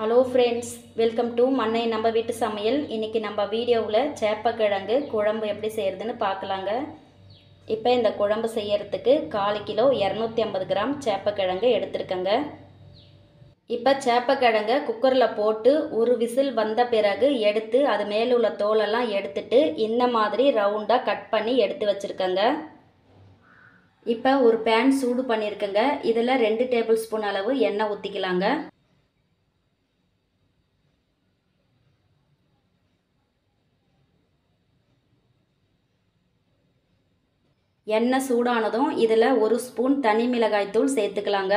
Hello friends welcome to மண்ணை நம்ம வீட்டு சமையல். இன்றைக்கி நம்ம வீடியோவில் சேப்பக்கிழங்கு குழம்பு எப்படி செய்கிறதுன்னு பார்க்கலாங்க. இப்போ இந்த குழம்பு செய்யறதுக்கு கால் கிலோ இரநூத்தி ஐம்பது கிராம் சேப்பக்கிழங்கு எடுத்துருக்கேங்க. இப்போ சேப்பக்கிழங்க குக்கரில் போட்டு ஒரு விசில் வந்த பிறகு எடுத்து அது மேலே உள்ள தோலெல்லாம் எடுத்துட்டு இந்த மாதிரி ரவுண்டாக கட் பண்ணி எடுத்து வச்சுருக்கேங்க. இப்போ ஒரு பேன் சூடு பண்ணியிருக்கேங்க இதில் ரெண்டு டேபிள் ஸ்பூன் அளவு எண்ணெய் ஊற்றிக்கலாங்க எண்ணெய் சூடானதும் இதில் ஒரு ஸ்பூன் தனி மிளகாய்த்தூள் சேர்த்துக்கலாங்க.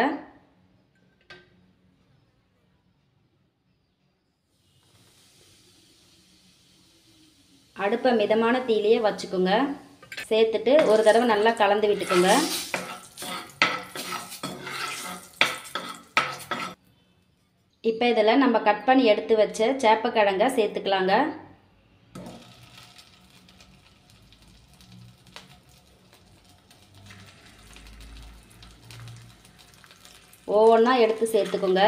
அடுப்பை மிதமான தீலையே வச்சுக்கோங்க. சேர்த்துட்டு ஒரு தடவை நல்லா கலந்து விட்டுக்கோங்க. இப்போ இதில் நம்ம கட் பண்ணி எடுத்து வச்ச சேப்பக்கிழங்க சேர்த்துக்கலாங்க. ஒவ்வொன்றா எடுத்து சேர்த்துக்கோங்க.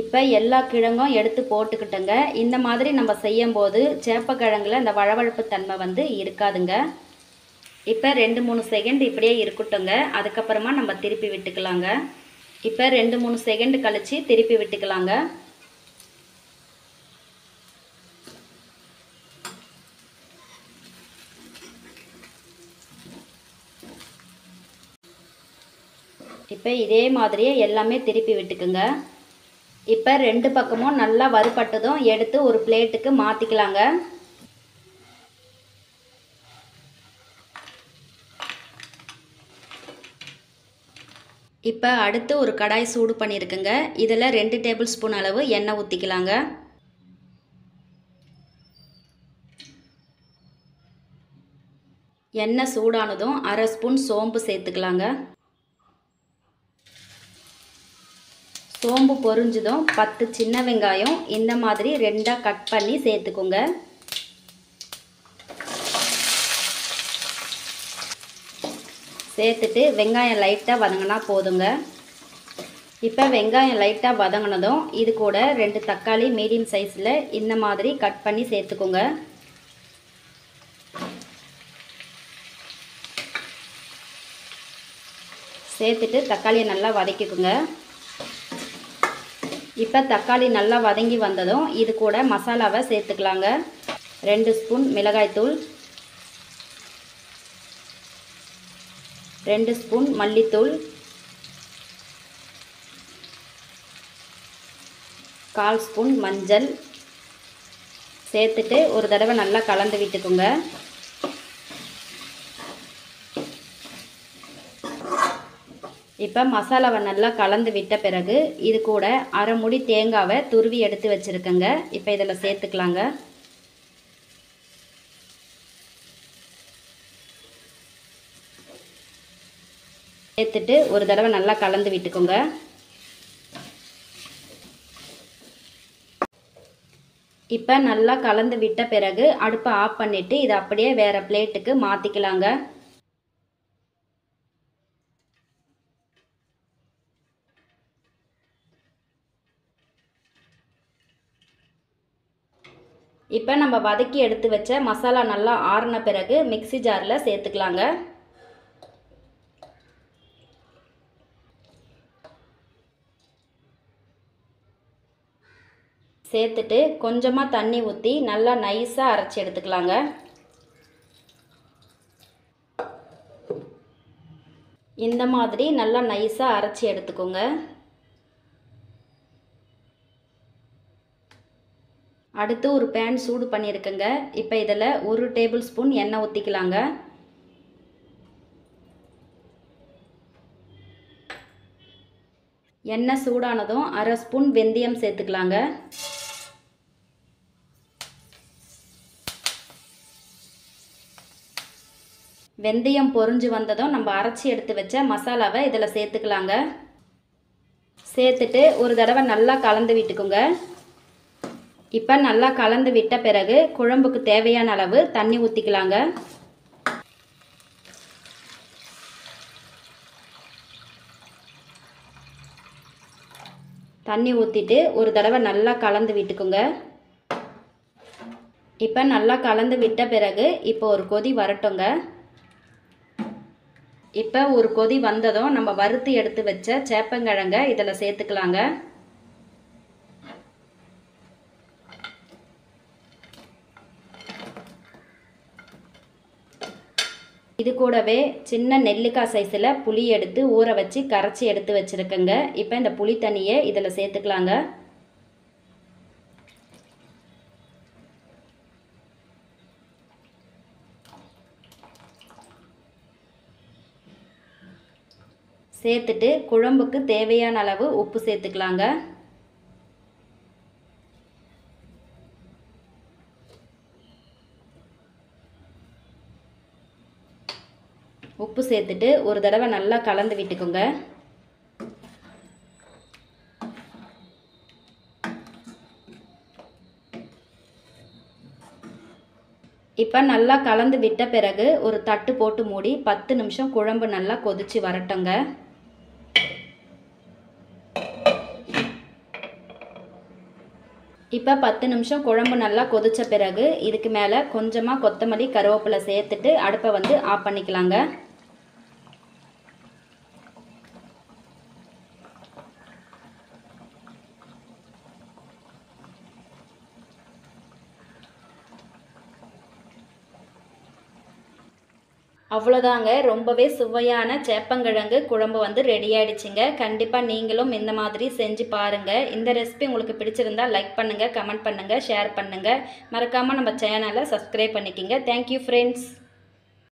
இப்போ எல்லா கிழங்கும் எடுத்து போட்டுக்கிட்டோங்க. இந்த மாதிரி நம்ம செய்யும் போது சேப்பக்கிழங்குல இந்த வழவழப்பு தன்மை வந்து இருக்காதுங்க. இப்போ ரெண்டு மூணு செகண்ட் இப்படியே இருக்கட்டுங்க அதுக்கப்புறமா நம்ம திருப்பி விட்டுக்கலாங்க. இப்போ ரெண்டு மூணு செகண்ட் கழித்து திருப்பி விட்டுக்கலாங்க. இப்போ இதே மாதிரியே எல்லாமே திருப்பி விட்டுக்குங்க. இப்போ ரெண்டு பக்கமும் நல்லா வறுபட்டதும் எடுத்து ஒரு பிளேட்டுக்கு மாற்றிக்கலாங்க இப்போ அடுத்து ஒரு கடாய் சூடு பண்ணியிருக்குங்க இதில் ரெண்டு டேபிள் ஸ்பூன் அளவு எண்ணெய் ஊற்றிக்கலாங்க எண்ணெய் சூடானதும் அரை ஸ்பூன் சோம்பு சேர்த்துக்கலாங்க. சோம்பு பொரிஞ்சதும் பத்து சின்ன வெங்காயம் இந்த மாதிரி ரெண்டாக கட் பண்ணி சேர்த்துக்கோங்க. சேர்த்துட்டு வெங்காயம் லைட்டாக வதங்கினா போதுங்க. இப்போ வெங்காயம் லைட்டாக வதங்கினதும் இது கூட ரெண்டு தக்காளி மீடியம் சைஸில் இந்த மாதிரி கட் பண்ணி சேர்த்துக்கோங்க. சேர்த்துட்டு தக்காளியை நல்லா வதக்கிக்கோங்க. இப்போ தக்காளி நல்லா வதங்கி வந்ததும் இது கூட மசாலாவை சேர்த்துக்கலாங்க. ரெண்டு ஸ்பூன் மிளகாய்த்தூள் ரெண்டு ஸ்பூன் மல்லித்தூள். கால் ஸ்பூன் மஞ்சள். சேர்த்துட்டு ஒரு தடவை நல்லா கலந்து விட்டுக்கோங்க. இப்போ மசாலாவை நல்லா கலந்து விட்ட பிறகு இது கூட அரை முடி தேங்காவை துருவி எடுத்து வச்சுருக்கேங்க. இப்போ இதில் சேர்த்துக்கலாங்க. சேர்த்துட்டு ஒரு தடவை நல்லா கலந்து விட்டுக்கோங்க. இப்போ நல்லா கலந்து விட்ட பிறகு அடுப்பை ஆஃப் பண்ணிவிட்டு இதை அப்படியே வேறு பிளேட்டுக்கு மாற்றிக்கலாங்க இப்போ நம்ம வதக்கி எடுத்து வச்ச மசாலா நல்லா ஆறின பிறகு மிக்சி ஜாரில் சேர்த்துக்கலாங்க. சேர்த்துட்டு கொஞ்சமாக தண்ணி ஊற்றி நல்லா நைஸாக அரைச்சி எடுத்துக்கலாங்க. இந்த மாதிரி நல்லா நைஸாக அரைச்சி எடுத்துக்கோங்க. அடுத்து ஒரு பேன் சூடு பண்ணியிருக்கேங்க. இப்போ இதில் ஒரு டேபிள் ஸ்பூன் எண்ணெய் ஊற்றிக்கலாங்க எண்ணெய் சூடானதும் அரை ஸ்பூன் வெந்தயம் சேர்த்துக்கலாங்க. வெந்தயம் பொறிஞ்சு வந்ததும் நம்ம அரைச்சி எடுத்து வச்ச மசாலாவை இதில் சேர்த்துக்கலாங்க. சேர்த்துட்டு ஒரு தடவை நல்லா கலந்து விட்டுக்குங்க. இப்போ நல்லா கலந்து விட்ட பிறகு குழம்புக்கு தேவையான அளவு தண்ணி ஊற்றிக்கலாங்க தண்ணி ஊற்றிட்டு ஒரு தடவை நல்லா கலந்து விட்டுக்குங்க. இப்போ நல்லா கலந்து விட்ட பிறகு இப்போ ஒரு கொதி வரட்டுங்க. இப்போ ஒரு கொதி வந்ததும் நம்ம வறுத்து எடுத்து வச்ச சேப்பங்கிழங்க இதில் சேர்த்துக்கலாங்க. இது கூடவே சின்ன நெல்லிக்காய் சைஸில் புளி எடுத்து ஊற வச்சு கரைச்சி எடுத்து வச்சுருக்கேங்க. இப்போ இந்த புளி தண்ணியை இதில் சேர்த்துக்கலாங்க. சேர்த்துட்டு குழம்புக்கு தேவையான அளவு உப்பு சேர்த்துக்கலாங்க. உப்பு சேர்த்துட்டு ஒரு தடவை நல்லா கலந்து விட்டுக்கோங்க. இப்போ நல்லா கலந்து விட்ட பிறகு ஒரு தட்டு போட்டு மூடி பத்து நிமிஷம் குழம்பு நல்லா கொதிச்சு வரட்டுங்க. இப்போ பத்து நிமிஷம் குழம்பு நல்லா கொதித்த பிறகு இதுக்கு மேலே கொஞ்சமாக கொத்தமல்லி கருவேப்பிலை சேர்த்துட்டு அடுப்பை வந்து ஆஃப் பண்ணிக்கலாங்க. அவ்வளோதாங்க. ரொம்பவே சுவையான சேப்பங்கிழங்கு குழம்பு வந்து ரெடி ஆகிடுச்சிங்க கண்டிப்பாக நீங்களும் இந்த மாதிரி செஞ்சு பாருங்கள் இந்த ரெசிபி உங்களுக்கு பிடிச்சிருந்தா லைக் பண்ணுங்கள் கமெண்ட் பண்ணுங்கள் ஷேர் பண்ணுங்கள் மறக்காமல் நம்ம சேனலை சப்ஸ்கிரைப் பண்ணிக்கிங்க. Thank you friends